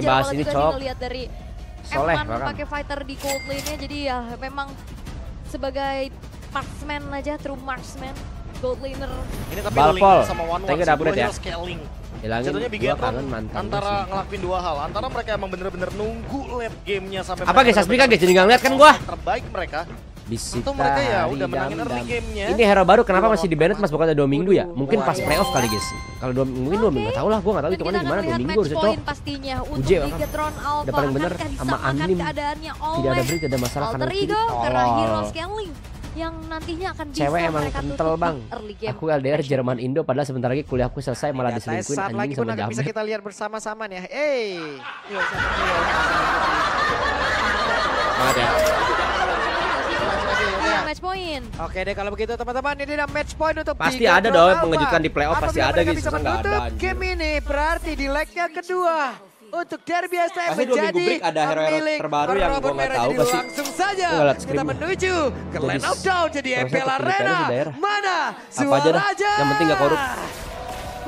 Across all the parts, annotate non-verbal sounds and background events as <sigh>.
jarang bahas ini, Cok. ngelihat dari Soleh pakai fighter di cold lane-nya jadi ya memang sebagai marksman aja true marksman gold laner Ini tapi Balpol. Link sama One One udah ya. scaling. Hilangin Jatuhnya Bigetron kangen mantan antara sih. ngelakuin dua hal. Antara mereka emang bener-bener nunggu late gamenya sampai Apa, guys? Asmika, bener-bener guys? Jadi nggak ngeliat kan gua? Terbaik mereka. Bisita Atau mereka ya udah menangin early gamenya. Ini hero baru kenapa masih di banned mas mati. bukannya dua minggu ya? Mungkin pas playoff kali guys. Kalau dua mungkin dua minggu nggak tahu lah, gue tahu dan hitungannya kita gimana akan dua lihat minggu match harusnya cok. pastinya untuk Uje, Alpha Udah paling bener sama Anim. Tidak ada oleh beri, tidak ada masalah kanan kiri. Ego karena hero scaling yang nantinya akan bisa Cewek emang kental bang. early game. Aku LDR Jerman Indo padahal sebentar lagi kuliahku selesai malah Data diselingkuhin anjing sama akan bisa Jamet. kita lihat bersama-sama nih ya. Sama Banget ya. Match point. Oke deh kalau begitu teman-teman ini adalah match point untuk Pasti ada dong Alpha. mengejutkan di playoff, pasti ada, guys. bisa nggak ada, anjir. game ini berarti di legnya kedua untuk derby STM Pasti menjadi break ada hero-hero milik terbaru yang nggak Merah. tahu, pasti langsung saja kita menuju ke Jadi Land of Down jadi MPL Arena mana Apa aja yang penting nggak korup.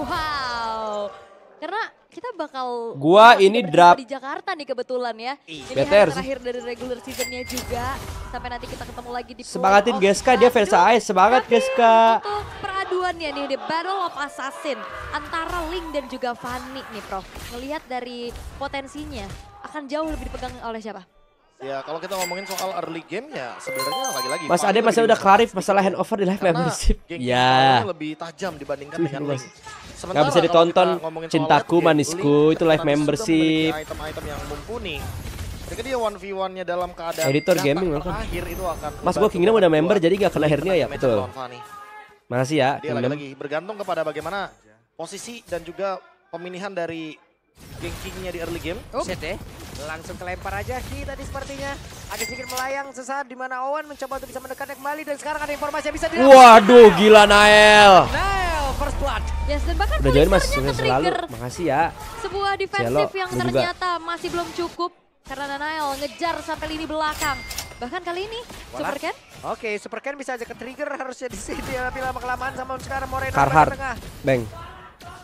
Wow. Karena kita bakal Gua ini draft- di Jakarta nih kebetulan ya. Ini Better hari terakhir dari regular seasonnya juga. Sampai nanti kita ketemu lagi di Semangatin Geska dia Versa. Ice, semangat Geska. Untuk peraduannya nih di Battle of Assassin antara Link dan juga Fanny nih Prof. Ngelihat dari potensinya akan jauh lebih dipegang oleh siapa? Ya kalau kita ngomongin soal early game ya sebenarnya lagi-lagi. Mas Ade masih udah sedikit. masalah handover di live Karena membership. Ya. lebih tajam dibandingkan dengan luas. Link. Sementara bisa ditonton Cintaku game, Manisku, Link itu live membership. Item-item yang mumpuni. Ketika dia 1v1-nya dalam keadaan Editor gaming, terakhir itu akan Mas, gua membantu Kingdom udah member, jadi nggak kena hernia ya? Betul. Makasih ya, Dia lagi-lagi bergantung kepada bagaimana posisi dan juga pemilihan dari geng King-nya di early game. Set deh. Langsung kelempar aja Ki tadi sepertinya. Agak sedikit melayang sesaat di mana Owen mencoba untuk bisa mendekatnya kembali dan sekarang ada informasi yang bisa dilakukan. Waduh, gila Nael. Nail first blood. Yes, dan bahkan Udah join Mas, selalu. Makasih ya. sebuah defensif Cielo, yang lu juga. ternyata masih belum cukup karena Nanael ngejar sampai lini belakang. Bahkan kali ini Walah. Super Ken Oke, Super Ken bisa aja ke-trigger harusnya di sini tapi lama kelamaan sama sekarang Moreno Carhartt. ke tengah. Bang.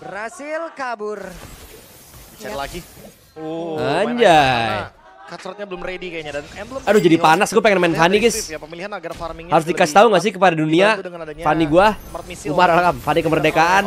Berhasil kabur. Chat Yap. lagi. Oh, Anjay. Cutthroat-nya belum ready kayaknya dan emblem Aduh, jadi panas. Gua pengen main Terlihat Fanny, dari guys. Ya, pemilihan agar farmingnya Harus juga dikasih tahu nggak sih kepada dunia, Fanny Missile Umar Alham, Fanny kemerdekaan.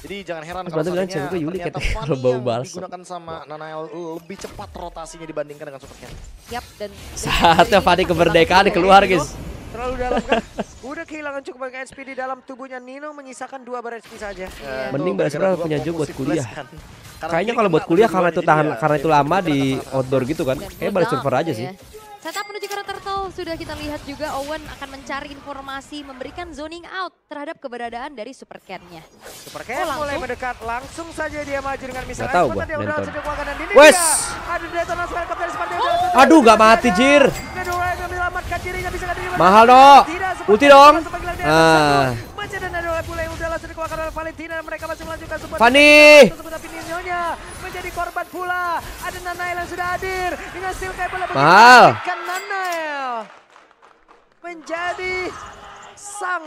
Jadi jangan heran kalau bilang seandainya cewek gue Yuli ternyata <laughs> Fanny kalau bau yang balsam. digunakan sama Nanael lebih cepat rotasinya dibandingkan dengan Super Ken. Yap dan Saatnya Fanny kemerdekaan keluar, guys. Terlalu dalam kan? <laughs> Udah kehilangan cukup banyak SP di dalam tubuhnya Nino menyisakan dua bar SP saja. Iya. Mending Balas punya job buat kuliah. Karena Kayaknya kalau buat kuliah karena itu tahan karena itu lama di outdoor gitu kan. Kayak Bulldog, server aja sih. Setup menuju ke turtle sudah kita lihat juga Owen akan mencari informasi memberikan zoning out terhadap keberadaan dari Super Ken-nya. Super Ken Oh, mulai mendekat langsung saja dia maju dengan misalnya tahu gua, dia udah Denton. langsung dikeluarkan dan ini Wes! dia. Ada Denton sekarang kembali seperti Oh. Aduh, nggak mati, Jir. Mahal, seperti Ulti dong. Ah. satu. Nino-nya menjadi korban pula. Ada Nanael yang sudah hadir dengan skill kayak bola Mahal. Kan Nanael menjadi sang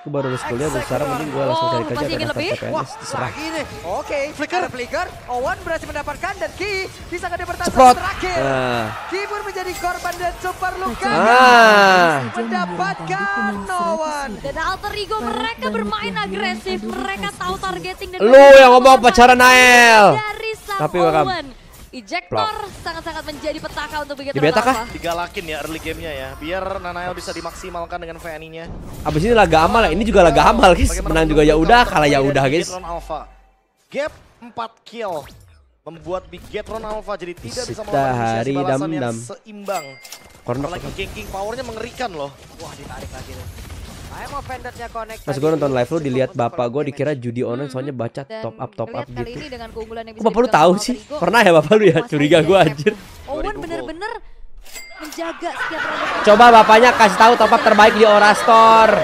Aku baru lulus kuliah, gue sekarang mending gue langsung Oh, cari kerja dan lebih? daftar Wah, PNS terserah. wah ini. Oke, flicker. Ada flicker. Owen berhasil mendapatkan dan Ki bisa dia bertahan terakhir. Nah. Ki pun menjadi korban dan super luka. Ah. Mendapatkan Owen. Dan alter ego mereka bermain agresif, mereka tahu targeting dan Lu yang ngomong pacaran Nael. Tapi. Owen. Ejector sangat-sangat menjadi petaka untuk begitu Di beta kah? digalakin ya early game-nya ya biar Nanael bisa dimaksimalkan dengan VNI-nya. Abis ini laga amal ya, ini juga laga amal guys. Menang juga ya udah, kalah ya udah guys. Bigetron Alpha. Gap 4 kill membuat Bigetron Alpha jadi tidak bisa melakukan balasan yang seimbang. Kornok. Apalagi ganking powernya mengerikan loh. Wah, ditarik lagi tuh. Pas gue nonton live lu dilihat bapak gue dikira judi online Mhm. soalnya baca top up top up gitu. ini dengan keunggulan yang Kok bapak lu tahu sih? Pernah ya bapak lu ya? Curiga gue anjir. Owen bener-bener menjaga setiap. Coba bapaknya kasih tahu top up terbaik di Ora Store.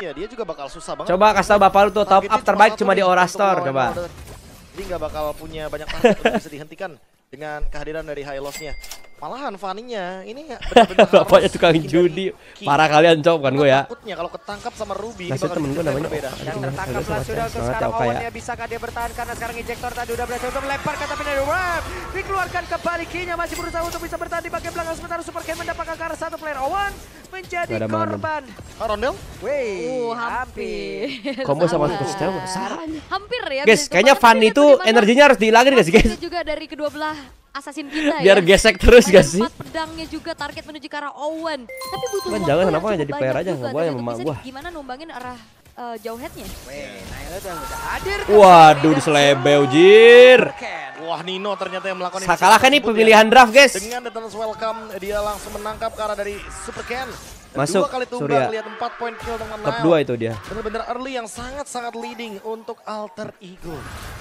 Ya, dia juga bakal susah banget. Coba kasih tahu bapak lu tuh top up terbaik cuma di Ora Store coba. Jadi nggak bakal punya banyak target untuk bisa dihentikan dengan kehadiran dari high loss-nya. Malahan Fanny-nya ini ya <laughs> benar-benar Bapaknya tukang judi. Parah kalian cok kan gue ya. Takutnya kalau ketangkap sama Ruby ini Nasib bakal temen gue namanya. Dan Aduh, tertangkap lah sudah ya, untuk ya, sekarang Oka ya. Owennya bisakah dia bertahan karena sekarang injektor tadi udah berhasil untuk melempar tapi dari Web dikeluarkan kembali Kinya masih berusaha untuk bisa bertahan di bagian belakang sementara Super Ken mendapatkan ke arah satu player Owen menjadi Gak ada mana. korban. Ah, Rondel? Wih, Uh, hampir. Combo sama Teo nggak salah. Hampir ya. Guys, kayaknya Fanny itu energinya harus dihilangin gak sih guys? masuknya juga dari kedua belah assassin kita <laughs> Biar ya. gesek terus Ada gak sih? Empat pedangnya juga target menuju ke arah Owen. Tapi butuh Kan waktu jangan, yang kenapa jadi player aja? sama untuk bisa gua. di- Gimana numbangin arah eh, jauh headnya? Wih, Naila udah, hadir. Waduh, diselebeu jir. Ken. Wah Nino ternyata yang melakukan Sakala kan nih tersebut ya. pemilihan draft guys. Dengan Deton's Welcome dia langsung menangkap ke arah dari Super Ken. Masuk, dua kali tumbang Surya. lihat 4 poin kill dengan Top Nile. 2 itu dia. Bener-bener early yang sangat-sangat leading untuk Alter Ego.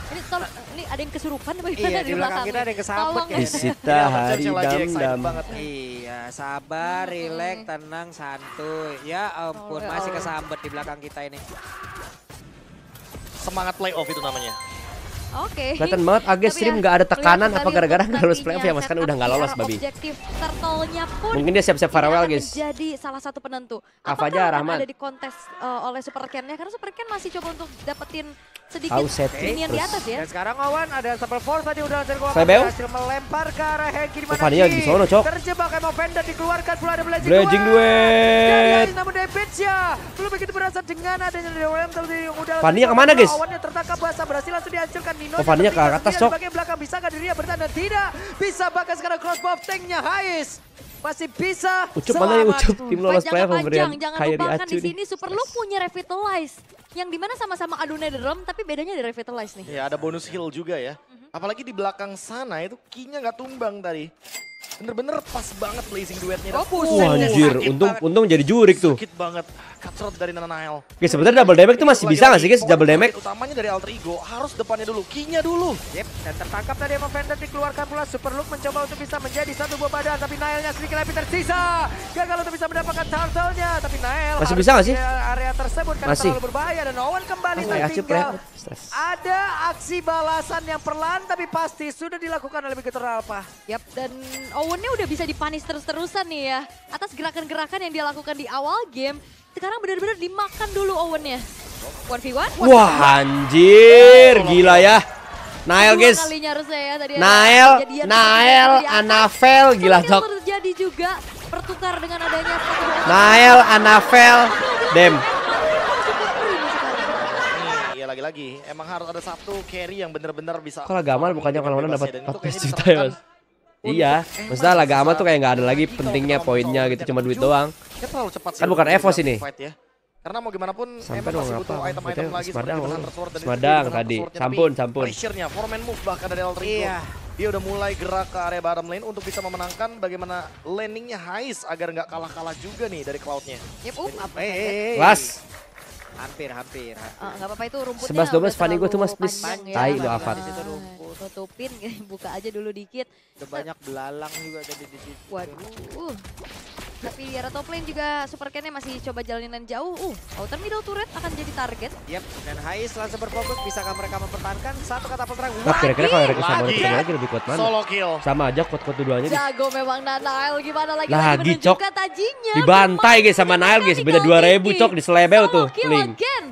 Ini tol, ini ada yang kesurupan apa gimana Iya, di di belakang kita ada yang kesambet Tolong ya. Disita hari dam-dam. banget. Iya, sabar, rileks, tenang, santuy. Ya ampun, masih kesambet di belakang kita ini. Semangat playoff itu namanya. Oke. Kelihatan banget Ages stream ya, nggak ada tekanan apa gara-gara nggak lolos playoff ya Mas kan udah nggak lolos babi. Objektif turtle-nya pun Mungkin dia siap-siap farewell guys. menjadi salah satu penentu. Apakah aja, akan Rahmat. ada di kontes uh, oleh Super Ken-nya? Karena Super Ken masih coba untuk dapetin sedikit set minion di atas ya. Dan sekarang Owen ada Super Force tadi udah dari gua berhasil melempar ke arah Henki di mana Fania di sono, Cok. Terjebak Emo Vendor dikeluarkan pula ada Blazing, Blazing duet. Dari namun David ya belum begitu berasa dengan adanya dari Owen tapi yang udah Fania ke mana, guys? Owen yang tertangkap basah berhasil langsung dihancurkan Nino. Oh, Fania ke atas, Cok. Bagian belakang bisa kan dirinya bertahan dan tidak bisa bahkan sekarang crossbow tanknya Hais masih bisa Ucup mana selamat. Ucup? Tim lolos panjang, pemberian jangan kayak di lupakan di sini Super Luke punya Revitalize. Yang di mana sama-sama adu Netherrealm tapi bedanya di Revitalize nih. Ya ada bonus heal juga ya. Mhm. Apalagi di belakang sana itu kinya nggak tumbang tadi. Bener-bener pas banget blazing duetnya. Oh. Wah anjir, sakit untung banget. untung jadi jurik tuh. Sakit banget. Cutthroat dari Nana Nile. Guys, sebenarnya double damage tuh masih bisa nggak sih guys? Double damage? Utamanya dari Alter Ego harus depannya dulu, kinya dulu. Yep, dan tertangkap tadi Emo Vendor dikeluarkan pula Super Luke mencoba untuk bisa menjadi satu buah badan tapi Nailnya sedikit lebih tersisa. Gagal untuk bisa mendapatkan turtle-nya tapi Nail Masih bisa nggak sih? area tersebut karena Masih. terlalu berbahaya dan Owen kembali tertinggal. stres. Ada aksi balasan yang perlahan tapi pasti sudah dilakukan oleh Begitu Alpha. Yap, dan Owennya udah bisa dipanis terus-terusan nih ya. Atas gerakan-gerakan yang dia lakukan di awal game, sekarang benar-benar dimakan dulu Owennya. 1v1. Wah anjir, gila ya. Nail Dua guys. kalinya harusnya ya tadi. ada Nael, Nael. Anafel, gila tok. terjadi juga pertukar dengan adanya Nael, Anafel, Dem. iya lagi-lagi. Emang harus ada satu carry yang bener-bener bisa. Kalau Gamal bukannya kalau mana dapat Dan itu 14 kayaknya juta ya mas? Iya, untuk maksudnya Eman laga amat tuh kayak nggak ada lagi pentingnya poinnya gitu, cuma duit doang. Kan bukan dibilang ini. fight ya. Karena mau gimana pun Sampai dong butuh item-item lagi Semadang, Semadang tadi. Sampun, sampun. Pressure-nya, foreman move bahkan dari Alter Ego. Iya. Dia udah mulai gerak ke area bottom lane untuk bisa memenangkan bagaimana landingnya Hais agar nggak kalah-kalah juga nih dari Cloud-nya. Yep, up. Apa? Hampir, hampir. hampir. Nggak apa-apa itu rumputnya 11, 12 udah Fanny gua tuh, Mas, please. panjang Tai ya. lu, Afat. Tutupin, <laughs> buka aja dulu dikit. Udah banyak belalang juga tadi di situ. Waduh. Tapi di arah top lane juga Super Ken-nya masih coba jalanin jauh. Uh, outer middle turret akan jadi target. Yep, dan Hais langsung berfokus. Bisakah mereka mempertahankan satu kata perang? Nah, kira-kira kalau Rekus sama Lagi. Lagi lebih kuat mana? Solo kill. Sama aja kuat-kuat dua-duanya. guys. Jago memang Nanael gimana lagi Lagi, lagi Cok. tajinya. Dibantai guys sama Nail guys, beda 2000 tinggi. cok di selebel Solo tuh, kill Link. again.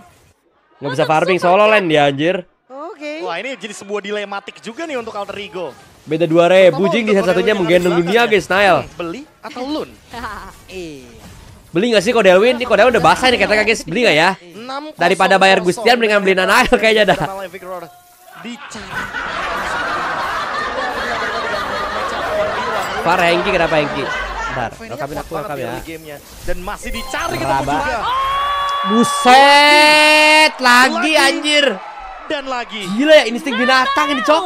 Nggak bisa farming solo lane dia anjir. Oke. Wah ini jadi sebuah dilematik juga nih untuk Alter Ego. Beda 2000 Pertama jing di satu-satunya menggendong dunia guys. Nail. Hmm, Beli atau loan? <laughs> Eh. Beli nggak sih Kodelwin? Ini Kodelwin udah basah nih katanya guys, beli nggak ya? 6-0 Daripada bayar Gustian, mendingan beli Air kayaknya dah. Far Hengki kenapa Hengki? Bentar, rekamin aku rekam ya. Dan masih dicari ketemu juga. Buset, lagi Lagi. anjir. Dan lagi. Gila ya insting binatang ini cok.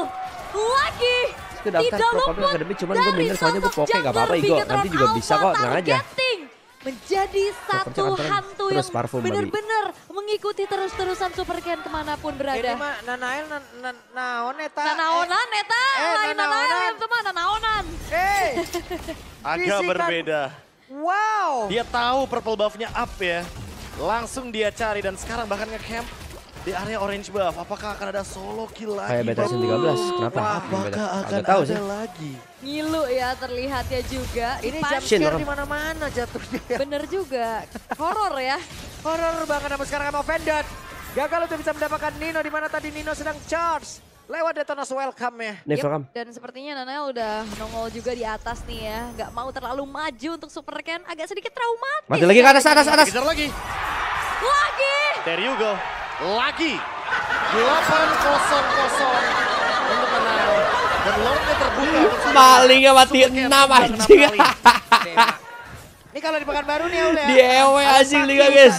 Lagi. Gue daftar Tidak Pro luput Academy cuman gue dari minder soalnya gue poke gak apa-apa Igo. Nanti juga bisa kok, tenang aja. Menjadi satu terus- hantu terus yang benar-benar mengikuti terus-terusan Super Ken ke mana pun Ini berada. mah Nanael na, na, naon eta? Nanaonan eta, eh, lain nanaonan. nanaonan, teman nanaonan. Eh, <laughs> Agak berbeda. wow. Dia tahu purple buff-nya up ya. Langsung dia cari dan sekarang bahkan nge-camp di area orange buff. Apakah akan ada solo kill lagi? Kayak beta bro? season 13. Kenapa? Apakah akan Agak tahu ada sih. lagi? Ngilu ya terlihatnya juga. Ini jump scare orang. di mana-mana jatuhnya. <laughs> Bener juga. Horor ya. Horor banget namun sekarang sama offended. Gagal untuk bisa mendapatkan Nino di mana tadi Nino sedang charge. Lewat Detonas welcome ya. Nih, Yep, welcome. Dan sepertinya Nanael udah nongol juga di atas nih ya. Nggak mau terlalu maju untuk Super Ken. Agak sedikit traumatis. Mati lagi ke atas, atas, atas. Kejar lagi. Lagi. There you go. Lagi. 8-0-0 untuk Nanao. Dan longnya terbuka. Malingnya mati Super Cat 6 sudah enam anjing. Ini kalau di Pekanbaru nih Ul ya. Di ewe Ada anjing liga guys.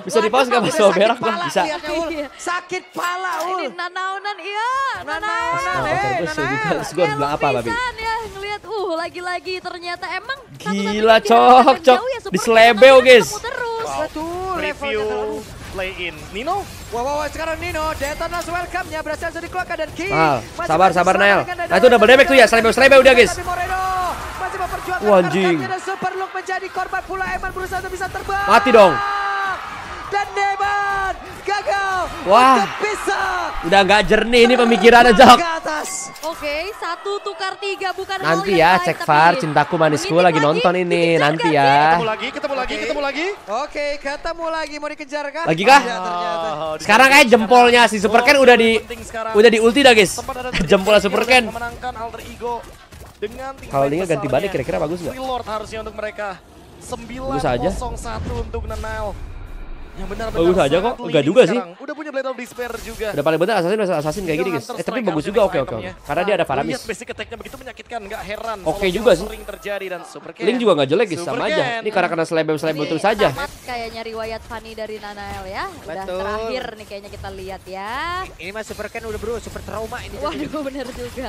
Bisa di pause nggak mas? Udah sakit berak pala Bisa. Iya. Sakit pala Ul. Ini Nanaunan iya. Nanaunan, Nanaunan. eh, Terus gue harus bilang apa babi? Ya ngelihat uh lagi-lagi ternyata emang satu-satunya Gila, cok, cok. ya Di Ken, selebeo, tapi guys. Betul, terlalu. Play in. Nino. Wah, wah, wah, sekarang Nino, Detonas welcome-nya berhasil sudah dikeluarkan dan Ki. Masih sabar, sabar, Nael. Nah, itu double damage tuh ya, selebeo-selebeo udah, guys. Tapi Moreno masih memperjuangkan Wah, anjing. rekan-rekannya dan Super Look menjadi korban pula Eman berusaha untuk bisa terbang. Mati dong. Dan Deman gagal Wah. untuk bisa Udah nggak jernih ini pemikirannya, Jok. ke atas. Oke, satu tukar tiga bukan Nanti ya, baik, cek VAR, cintaku manisku mengintip lagi nonton ini, nanti ya. Ketemu lagi, ketemu lagi, ketemu lagi. Oke, ketemu lagi mau dikejar kah? Lagi kah? Ternyata. Oh, Sekarang kayak jempolnya si Super Ken udah di udah di ulti dah guys. <laughs> Jempolnya terjadi Super skill Ken. dan Memenangkan alter ego dengan tim Kalau Linga ganti balik kira-kira bagus nggak? Free Lord harusnya untuk. Bagus aja. 901 untuk Nanail. Yang benar-benar Bagus aja kok. Enggak juga sih. sekarang. Udah punya Blade of Despair juga. Udah paling bener assassin masih assassin kayak gini guys. Eh tapi bagus juga oke oke. itemnya. Karena dia ada Faramis. Lihat basic attack-nya begitu menyakitkan, nggak heran. Oke Solo juga sih. Sering terjadi dan Super. Link juga nggak jelek guys, sama aja. Ini karena kena selebem-selebem terus saja. Tamat kayaknya riwayat Fanny dari Nanael ya. Udah Betul. terakhir nih kayaknya kita lihat ya. Ini mas Super Ken udah bro, super trauma ini. Waduh bener juga.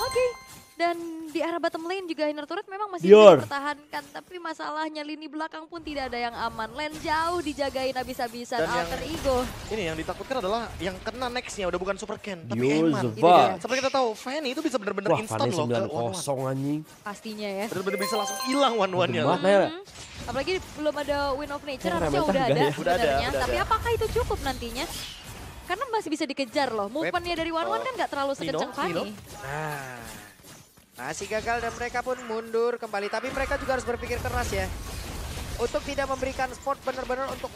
Oke. Dan di arah bottom lane juga inner turret memang masih Dior. bisa dipertahankan. Tapi masalahnya lini belakang pun tidak ada yang aman. Lane jauh dijagain habis-habisan Dan yang- alter ego. Ini yang ditakutkan adalah yang kena nextnya udah bukan Super Ken, tapi Eman. Seperti kita tahu, Fanny itu bisa benar-benar Wah, instan loh ke 9-0 anjing. Pastinya ya. Benar-benar bisa langsung hilang one-one-nya. Hmm. Apalagi belum ada Win of Nature harusnya Ramen udah ada ya? Udah ada, sebenarnya. udah Tapi ada. apakah itu cukup nantinya? Karena masih bisa dikejar loh. Movementnya dari One One kan nggak terlalu sekencang. Fanny. Nah, masih gagal dan mereka pun mundur kembali. Tapi mereka juga harus berpikir keras ya. Untuk tidak memberikan sport benar-benar untuk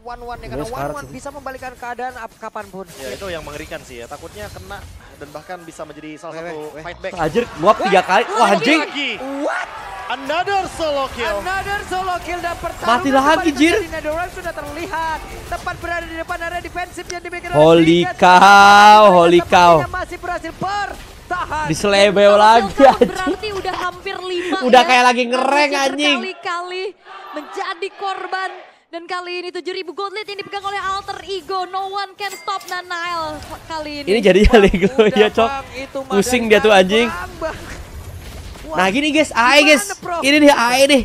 one-one ya. Karena one-one bisa membalikan keadaan ap- kapan pun. Ya itu yang mengerikan sih ya. Takutnya kena dan bahkan bisa menjadi salah satu fight back. Anjir, nguap tiga kali. Wah anjing. What? Another solo kill. Another solo kill dan pertarungan Mati lagi, Jir. Netherlands sudah terlihat tepat berada di depan area defensif yang dimiliki oleh Holy cow, holy cow. masih berhasil bertahan. Di selebeo Kalau lagi anjing. berarti udah hampir lima Udah ya. kayak lagi ngereng, anjing. Berkali-kali menjadi korban. Dan kali ini 7000 gold lead yang dipegang oleh alter ego. No one can stop Nanael kali ini. Ini jadinya Lego Udah, ya cok. Bang, Pusing dia tuh anjing. Bang, Bang. Wah, Nah gini guys, AE guys. Bro? Ini nih AE nih.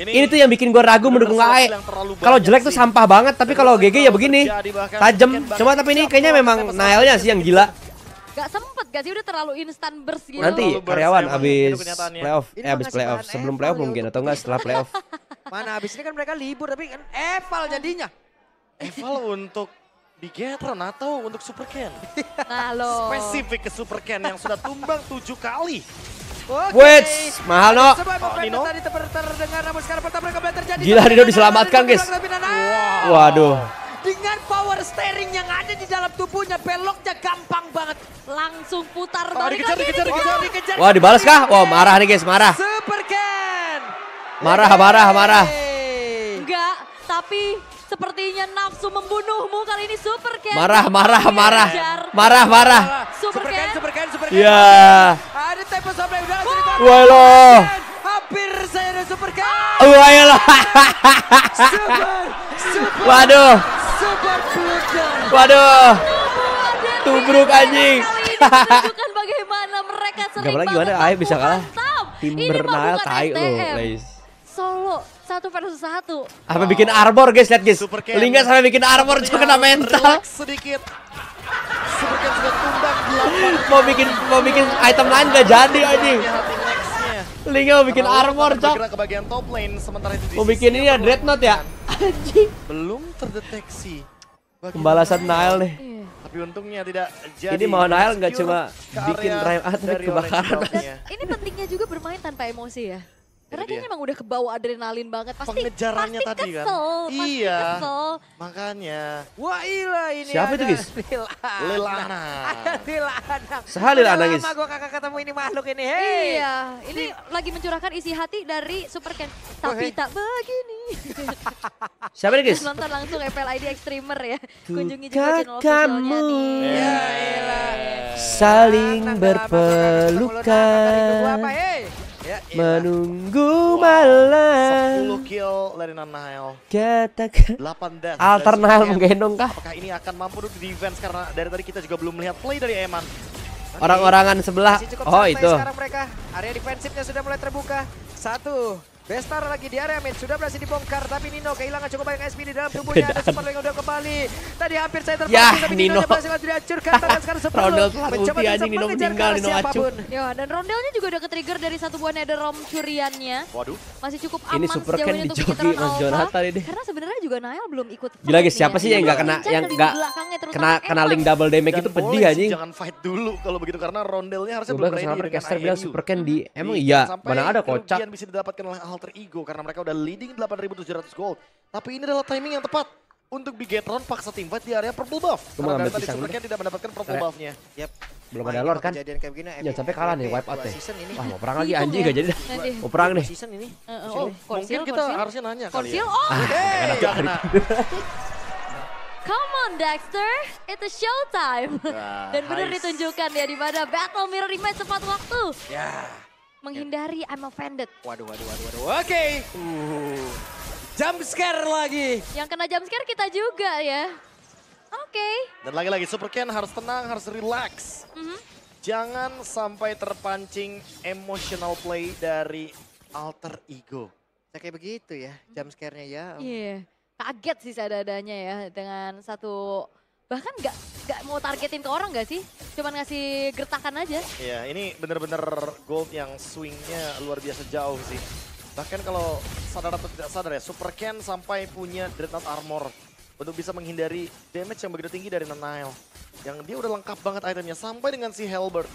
Ini tuh yang bikin gue ragu mendukung AE. Kalau jelek tuh sampah banget, tapi kalau GG ya begini. Tajem. Cuma tapi ini kayaknya memang Nailnya sih yang gila. Gak sempet gak sih udah terlalu instan burst gitu. Nanti burst karyawan abis playoff, Ini eh abis playoff. Sebelum playoff ya mungkin atau enggak setelah <laughs> playoff. Mana habis ini kan mereka libur tapi kan eval jadinya. Eval untuk Bigetron atau untuk Super Ken. <laughs> Nah lo. Spesifik ke Super Ken yang sudah tumbang tujuh kali. Oke. Wait, mahal no. Oh, Nino? tadi ter- terdengar namun sekarang pertama kembali terjadi. Gila, Nino diselamatkan, guys. Waduh. Dengan power steering yang ada di dalam tubuhnya beloknya gampang banget. Langsung putar Oh, balik dikejar, lagi. dikejar, dikejar. Wah, dikejar Wah dibalas kah? Wah marah nih guys, marah. Super Ken. Marah, marah, marah. Enggak, tapi sepertinya nafsu membunuhmu kali ini Super Ken. Marah, marah, marah. Dikejar. Marah, marah. Super Ken. Super Ken, Super Ken. Ya. Ada tempo sampai udah Wah lo. Hampir saya ada Super Ken. Wah lo. Super, super, Waduh. Waduh. Tubruk anjing. Menunjukkan <laughs> bagaimana mereka sering Gak lagi gimana AE bisa kalah. Tim Bernal bukan tai lo guys. Solo satu versus satu. Sampai bikin armor guys, lihat guys. Lingga sampai bikin armor cuma kena mental. Relax sedikit. Super Ken sudah tumbang. <laughs> Mau bikin mau bikin item lain gak jadi anjing. Hati nextnya. Lingga mau bikin armor, cok. Bergerak ke bagian top lane sementara itu di Mau bikin ini ya dreadnought ya. Anjing. belum terdeteksi Pembalasan Nile nih. Iya. Tapi untungnya tidak jadi. Ini mau Nile nggak cuma bikin tapi dari kebakaran. Dan ini pentingnya juga bermain tanpa emosi ya. Karena dia. kayaknya emang udah kebawa adrenalin banget. Pasti, Pengejarannya pasti tadi kan. kesel, Pasti Iya. kesel. Makanya Wah ilah ini Siapa itu, ada guys? Lilana. Lelana. Ada Lilana. Sehal <laughs> Lilana, guys. Lama gue kakak ketemu ini makhluk ini. Hey. Iya, ini lagi mencurahkan isi hati dari Super Ken. Tapi hey. tak begini. <laughs> Siapa nih guys? Terus nonton langsung FLID Extremer ya. Kunjungi juga channel officialnya nih. Ya. Saling nah, berpelukan hey? Ilah. Menunggu Wow. malam 10 kill dari Nile. Katakan 8 death. Alter Superman. menggendong kah? Apakah ini akan mampu di defense karena dari tadi kita juga belum melihat play dari Eman. Orang-orangan sebelah Oh itu sekarang mereka. Area defensifnya sudah mulai terbuka. Satu. Bestar lagi di area mid. Sudah berhasil dibongkar. Tapi Nino kehilangan cukup banyak SP di dalam tubuhnya. Ada super yang udah kembali. Tadi hampir saya terpancing. Yah, tapi Nino. Berhasil dihancurkan. Bahkan <laughs> sekarang sepuluh. Rondel telat Mencoba ulti anjing, Nino mengejar meninggal, Nino. Ya, dan rondelnya juga udah ke-trigger dari satu buah netherrealm curiannya. Waduh. Masih cukup aman Ini Super sejauh ini untuk Mas. Jonathan ini. Karena sebenarnya juga Nail belum ikut Gila guys, siapa sih yang Dia nggak belum kena yang dari nggak belakangnya, terutama kena kena link double damage itu pedih anjing. Jangan fight dulu kalau begitu karena rondelnya harusnya belum ready caster dengan bilang. Super Ken di emang iya, mana ada kocak. bisa didapatkan oleh alter ego karena mereka udah leading 8.700 gold. Tapi ini adalah timing yang tepat untuk Bigetron paksa tim fight di area purple buff. Gua mau Karena tadi Super Ken tidak mendapatkan purple buffnya. Yap. Belum ada lord kan? Kejadian kayak begini. Jangan sampai kalah nih wipe out. Wah mau perang lagi Hitung anjing ya. gak jadi. Nanti. Mau perang nih. season ini. Eh, eh, oh, Mungkin konsil, kita konsil. harusnya nanya kali ya. oh, kena. <laughs> come on Dexter, it's a showtime. Wah, Dan benar ditunjukkan ya di mana battle mirror rematch tepat waktu. Ya. Menghindari I'm offended. Waduh, waduh, waduh, waduh. Oke. Uh. Jump scare lagi. Yang kena jump scare kita juga ya. Oke. Dan lagi-lagi Super Ken harus tenang, harus relax. Mhm. Jangan sampai terpancing emotional play dari alter ego. Ya kayak begitu ya, jump scare-nya ya. Iya. Kaget sih sadadanya ya dengan satu bahkan nggak nggak mau targetin ke orang nggak sih? Cuman ngasih gertakan aja. Ya, ini bener-bener gold yang swingnya luar biasa jauh sih. Bahkan kalau sadar atau tidak sadar ya, Super Ken sampai punya Dreadnought Armor untuk bisa menghindari damage yang begitu tinggi dari Nile. Yang dia udah lengkap banget itemnya sampai dengan si Halberd.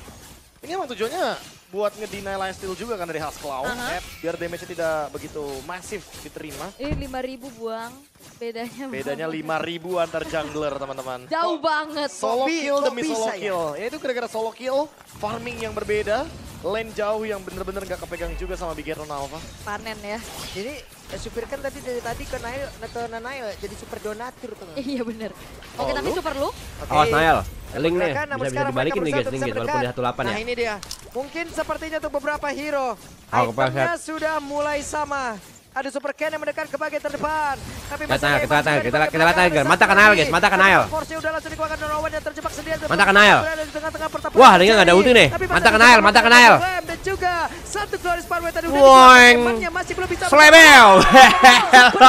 Ini emang tujuannya buat ngedeny lifesteal juga kan dari Hasclaw. Aha. Biar damage-nya tidak begitu masif diterima. Ini 5000 buang bedanya. Bedanya banget. 5000 antar jungler teman-teman. <laughs> Jauh banget. Solo kill demi bisa solo ya? kill. Ya itu gara-gara solo kill, farming yang berbeda, lane jauh yang bener-bener gak kepegang juga sama Bigetron Alpha. Panen ya. Jadi eh, supir kan tadi dari tadi ke Nail, ke Nanail jadi super donatur tuh. Iya bener. Oke Oh, tapi super lu. Oke. Awas Nail. Link nih. Bisa bisa dibalikin nih guys, guys walaupun di bisa 18 Nah ya. ini dia. Mungkin sepertinya untuk beberapa hero. Oh, Itemnya sudah mulai sama. Ada Super Ken yang mendekat ke bagian terdepan. Tapi kita di kita lihat- kita lihat belakang. Nail, Ada mata satu ke Nail, lagi. guys, mata ke Ada Nail. Force-nya udah langsung dikeluarkan Donovan yang terjebak sendirian. Mata ke Nail. Berada di tengah-tengah pertempuran Wah, dia nggak ada ulti nih. Mata masih ke Nail, bisa mata ke melakukan Nail. flame. Dan juga satu Glorious Power tadi udah dikeluarkan. Masih belum bisa. Slebel. <laughs>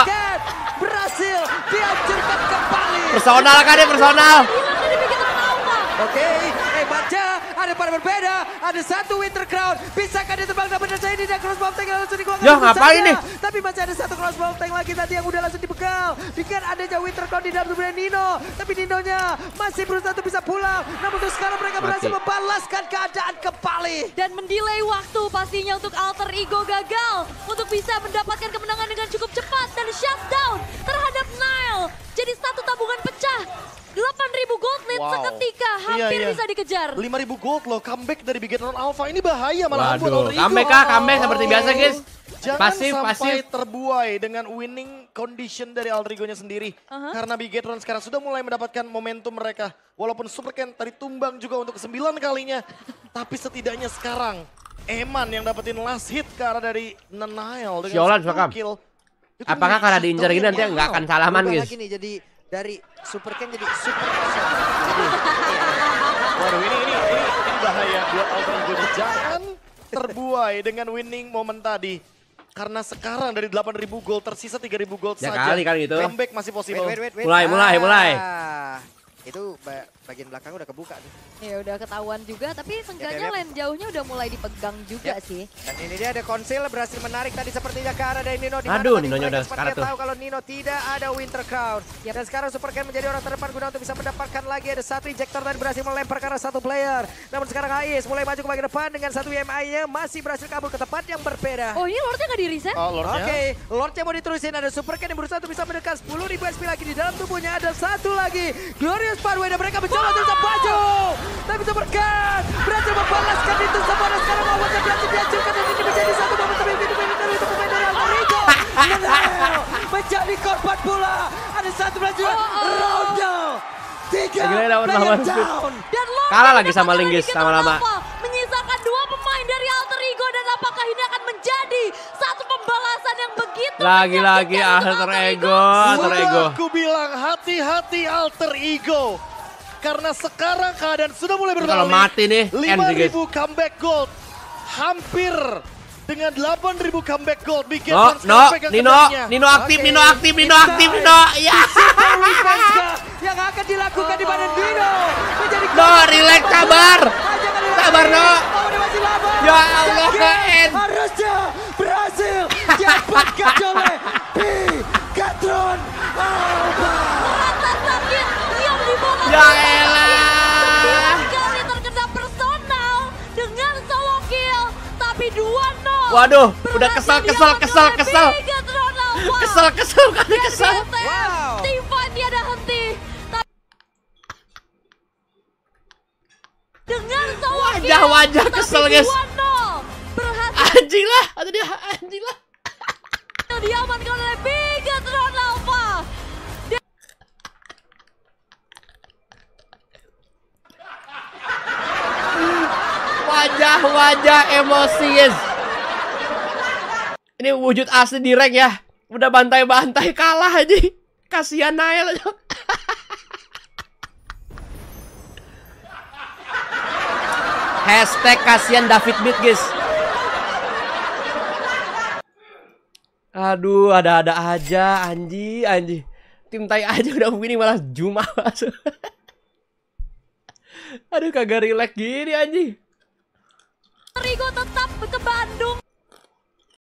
Berhasil dihancurkan kembali. Personal kan dia personal. Hilang dari pikiran Alpha. Oke, eh baca ada pada berbeda. Ada satu Winter Crown. Bisakah dia terbang dan benar saya ini dan crossbow tank yang langsung dikeluarkan. Ya, ngapain nih? Tapi masih ada satu crossbow tank lagi tadi yang udah langsung dibegal. Dengan adanya Winter Crown di dalam tubuhnya Nino. Tapi Ninonya masih berusaha untuk bisa pulang. Namun untuk sekarang mereka berhasil Mati. membalaskan keadaan kembali. Dan mendelay waktu pastinya untuk alter ego gagal. Untuk bisa mendapatkan kemenangan dengan cukup cepat. Dan shutdown terhadap Nile. Jadi satu tabungan pecah. 8.000 gold lead Wow. Seketika. Iya, Hampir iya. bisa dikejar. 5000 gold loh, comeback dari Bigetron Alpha. Ini bahaya malah buat ego. comeback kah? Comeback seperti biasa guys. Jangan Pasif, sampai pasif. terbuai dengan winning condition dari alter ego-nya sendiri. Aha. Karena Bigetron sekarang sudah mulai mendapatkan momentum mereka. Walaupun Super Ken tadi tumbang juga untuk kesembilan kalinya. tapi setidaknya sekarang Eman yang dapetin last hit ke arah dari Nile dengan Siolan, 10 Fakam. kill. Itu Apakah karena diincar gini nanti nggak akan salaman guys? lagi nih jadi dari Super Ken jadi Super Waduh ini ini ini, ini bahaya buat alter ego Jangan terbuai dengan winning momen tadi. Karena sekarang dari 8.000 gold tersisa 3.000 gold Ya saja. kali kan gitu. Comeback masih possible. Mulai, mulai, mulai. Ah. Itu ba- bagian belakang udah kebuka nih. Ya udah ketahuan juga, tapi seenggaknya lihat. lane jauhnya udah mulai dipegang juga Ya. sih. Dan ini dia ada konsil berhasil menarik tadi sepertinya ke arah dari Nino. di mana Aduh, mereka udah sekarat tuh. tahu kalau Nino tidak ada Winter Crown. Dan sekarang Super Ken menjadi orang terdepan guna untuk bisa mendapatkan lagi ada satu injektor tadi berhasil melempar ke arah satu player. Namun sekarang Ais mulai maju ke bagian depan dengan satu WMI-nya masih berhasil kabur ke tempat yang berbeda. Oh ini Lordnya nggak di reset? Oh, Lordnya. Oke, Lordnya mau diterusin ada Super Ken yang berusaha untuk bisa mendekat 10.000 SP lagi di dalam tubuhnya ada satu lagi Glorious Pathway dan mereka mencoba untuk bisa maju tapi Super Ken berhasil membalaskan itu semua dan sekarang lawannya berhasil dihancurkan dan ini menjadi satu momen tapi itu dari itu pemain dari Alvarigo menjadi korban pula ada satu juga oh. round down tiga player lawan down. Dan Kalah lagi sama Linggis, lagi lama-lama. Menyisakan dua pemain dari Alter Ego dan apakah ini akan menjadi satu pembalasan yang begitu Lagi-lagi alter ego, alter ego. aku hati-hati alter ego. Karena sekarang keadaan sudah mulai berbalik. Kalau mati nih, end sih, guys. 5000 comeback gold. Hampir dengan 8000 comeback gold. Cat No, no, Nino. Nino aktif, Oke. Nino aktif, Nino aktif, Nino. Ya. Yang akan dilakukan di badan Dino menjadi No, relax, sabar. Sabar, no. Ya Allah, ke end. Harusnya berhasil didapatkan oleh Bigatron Alba. Rasa sakit yang dibawa Ya elah. kali terkena personal dengan solo kill tapi 2-0 Waduh, udah kesel, kesel, kesel, oleh kesel. Bigatron Alpha. Kesel, kesel, kali kesel. BTM, Wow. Team fight tiada henti dengan solo Wajah-wajah kill, kesel, tapi guys. 2-0 berhasil Anjing lah, atau dia anjing lah. diamankan oleh Bigatron Alpha Wajah-wajah emosi, guys. Ini wujud asli direct ya. Udah bantai-bantai kalah aja. Kasihan Nael. <laughs> Hashtag kasihan David Beat, guys. Aduh, ada-ada aja, Anji, Anji. Tim Tai aja udah begini malah Juma masuk. <laughs> Aduh, kagak relax gini, Anji. Rigo tetap ke Bandung.